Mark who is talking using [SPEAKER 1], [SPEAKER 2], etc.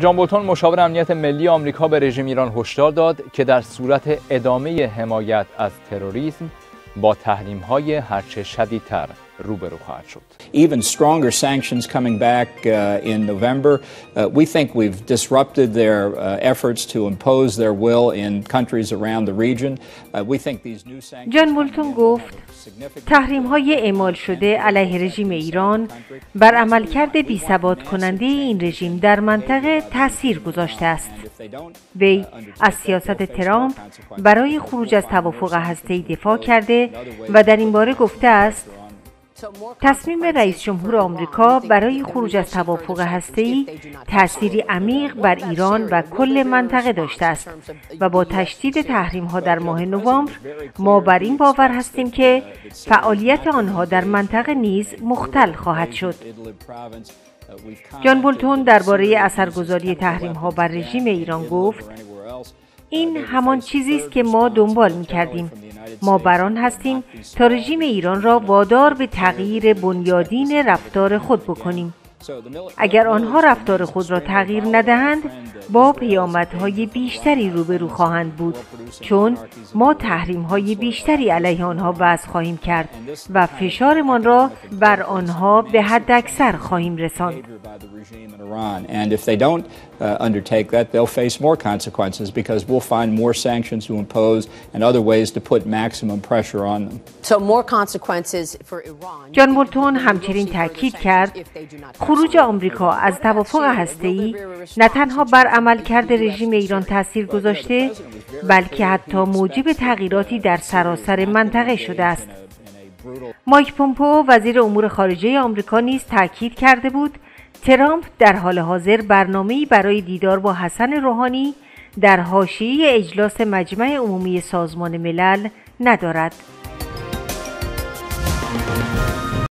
[SPEAKER 1] جان بولتون مشاور امنیت ملی آمریکا به رژیم ایران هشدار داد که در صورت ادامه حمایت از تروریسم با تحریم های هرچه شدیدتر. روبرو خواهد شد.
[SPEAKER 2] Even stronger sanctions coming back uh, in November. Uh, we think we've disrupted their uh, efforts to impose their will in countries around the region. Uh, we think these new sanctions
[SPEAKER 3] جان بولتون گفت تحریم های اعمال شده علیه رژیم ایران بر عملکرد بی ثبات کننده این رژیم در منطقه تاثیر گذاشته است. وی از سیاست ترامپ برای خروج از توافق هسته‌ای دفاع کرده و در این باره گفته است تصمیم رئیس جمهور آمریکا برای خروج از توافق هسته‌ای تأثیری عمیق بر ایران و کل منطقه داشته است و با تشدید تحریم ها در ماه نوامبر ما بر این باور هستیم که فعالیت آنها در منطقه نیز مختل خواهد شد. جان بولتون درباره اثرگذاری تحریم ها بر رژیم ایران گفت این همان چیزی است که ما دنبال می کردیم ما بران هستیم تا رژیم ایران را وادار به تغییر بنیادین رفتار خود بکنیم. اگر آنها رفتار خود را تغییر ندهند با پیامدهای بیشتری روبرو خواهند بود چون ما تحریم های بیشتری علیه آنها وضع خواهیم کرد و فشارمان را بر آنها به حد اکثر خواهیم رساند
[SPEAKER 2] And if they don't uh, undertake that, they'll face more consequences because we'll find more sanctions to impose and other ways to put maximum pressure on them.
[SPEAKER 4] So more consequences for Iran.
[SPEAKER 3] جان بولتون همچنین تاکید کرد خروج آمریکا از توافق هسته‌ای نه تنها بر عملکرد رژیم ایران تاثیر گذاشته بلکه حتی موجب تغییراتی در سراسر منطقه شده است مایک پومپو وزیر امور خارجه آمریکا نیز تاکید کرده بود ترامپ در حال حاضر برنامه‌ای برای دیدار با حسن روحانی در حاشیه اجلاس مجمع عمومی سازمان ملل ندارد.